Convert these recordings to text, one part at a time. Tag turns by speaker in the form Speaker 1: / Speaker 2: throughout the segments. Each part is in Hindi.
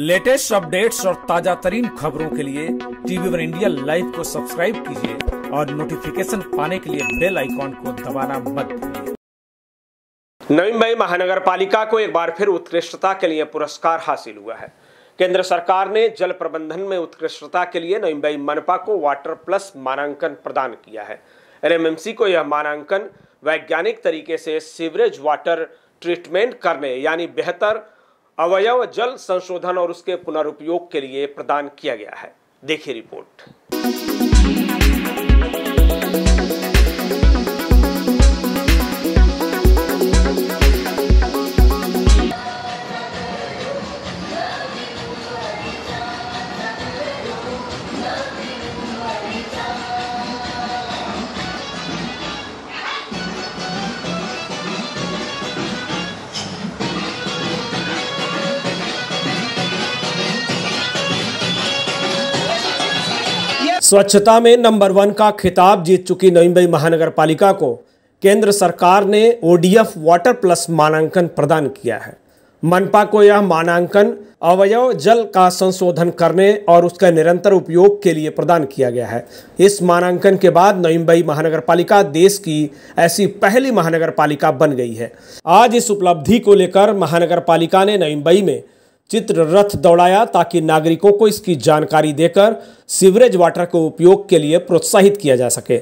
Speaker 1: लेटेस्ट अपडेट्स और ताज़ा तरीन खबरों के लिए टीवी वन इंडिया लाइव को सब्सक्राइब कीजिए और नोटिफिकेशन पाने के लिए बेल आइकॉन को दबाना मत भूलिए।
Speaker 2: नवी मुंबई महानगर पालिका को एक बार फिर उत्कृष्टता के लिए पुरस्कार हासिल हुआ है। केंद्र सरकार ने जल प्रबंधन में उत्कृष्टता के लिए नवी मुंबई मनपा को वाटर प्लस मानांकन प्रदान किया है। एनएमएमसी को यह मानांकन वैज्ञानिक तरीके से सीवरेज वाटर ट्रीटमेंट करने यानी बेहतर अवयव जल संशोधन और उसके पुनरुपयोग के लिए प्रदान किया गया है। देखिए रिपोर्ट। स्वच्छता में नंबर वन का खिताब जीत चुकी नवी मुंबई महानगर पालिका को केंद्र सरकार ने ओडीएफ वाटर प्लस मानांकन प्रदान किया है। मनपा को यह मानांकन अवयव जल का संशोधन करने और उसका निरंतर उपयोग के लिए प्रदान किया गया है। इस मानांकन के बाद नवी मुंबई महानगर पालिका देश की ऐसी पहली महानगर पालिका बन गई है। आज इस उपलब्धि को लेकर महानगर पालिका ने नवी मुंबई में चित्र रथ दौड़ाया ताकि नागरिकों को इसकी जानकारी देकर सीवरेज वाटर के उपयोग के लिए प्रोत्साहित किया जा सके।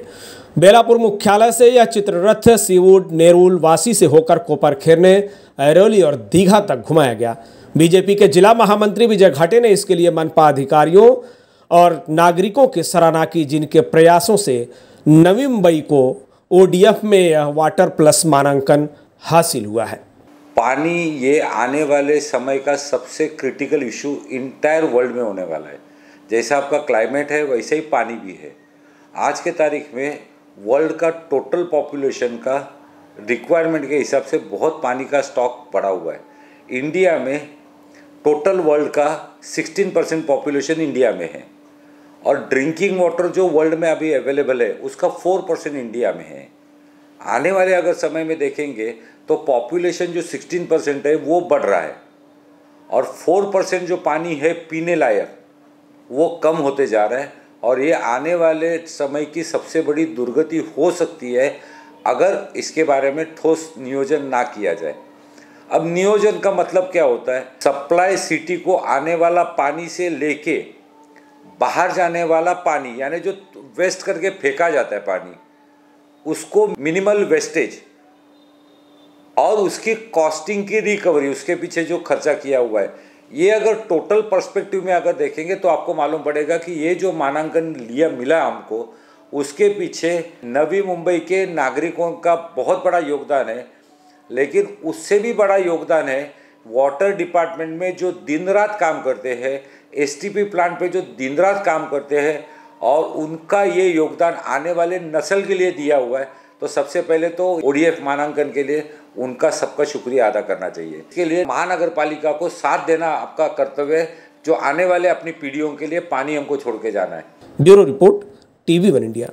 Speaker 2: बेलापुर मुख्यालय से यह चित्र रथ सीवुड, नेरुल, वासी से होकर कोपर खेरने, ऐरोली और दीघा तक घुमाया गया। बीजेपी के जिला महामंत्री विजय घाटे ने इसके लिए मनपा अधिकारियों और नागरिकों की सराहना की, जिनके प्रयासों से नवी मुंबई को ओडीएफ में यह वाटर प्लस मानांकन हासिल हुआ है।
Speaker 3: पानी ये आने वाले समय का सबसे क्रिटिकल इशू इंटायर वर्ल्ड में होने वाला है। जैसा आपका क्लाइमेट है, वैसे ही पानी भी है। आज के तारीख में वर्ल्ड का टोटल पॉपुलेशन का रिक्वायरमेंट के हिसाब से बहुत पानी का स्टॉक बढ़ा हुआ है। इंडिया में टोटल वर्ल्ड का 16 परसेंट पॉपुलेशन इंडिया में है। और ड्रिंकिंग वाटर जो वर्ल्ड में अभी अवेलेबल है, उसका 4 परसेंट इंडिया में है। आने वाले अगर समय में देखेंगे तो पॉपुलेशन जो 16 परसेंट है, वो बढ़ रहा है। और 4 परसेंट जो पानी है पीने लायक, वो कम होते जा रहा है। और ये आने वाले समय की सबसे बड़ी दुर्गति हो सकती है, अगर इसके बारे में ठोस नियोजन ना किया जाए। अब नियोजन का मतलब क्या होता है? सप्लाई सिटी को आने वाला पानी से लेके बाहर जाने वाला पानी, यानी जो वेस्ट करके फेंका जाता है पानी उसको मिनिमल वेस्टेज और उसकी कॉस्टिंग की रिकवरी उसके पीछे जो खर्चा किया हुआ है, ये अगर टोटल पर्सपेक्टिव में अगर देखेंगे तो आपको मालूम पड़ेगा कि ये जो मानांकन लिया, मिला हमको, उसके पीछे नवी मुंबई के नागरिकों का बहुत बड़ा योगदान है, लेकिन उससे भी बड़ा योगदान है वाटर डिपार्टमेंट में जो दिन रात काम करते हैं एसटीपी प्लांट पे जो दिन रात काम करते हैं और उनका ये योगदान आने वाले नस्ल के लिए दिया हुआ है। तो सबसे पहले तो ओडीएफ मानांकन के लिए उनका सबका शुक्रिया अदा करना चाहिए। इसके लिए महानगर पालिका को साथ देना आपका कर्तव्य है, जो आने वाले अपनी पीढ़ियों के लिए पानी हमको छोड़ के जाना है।
Speaker 1: Bureau report, TV one India.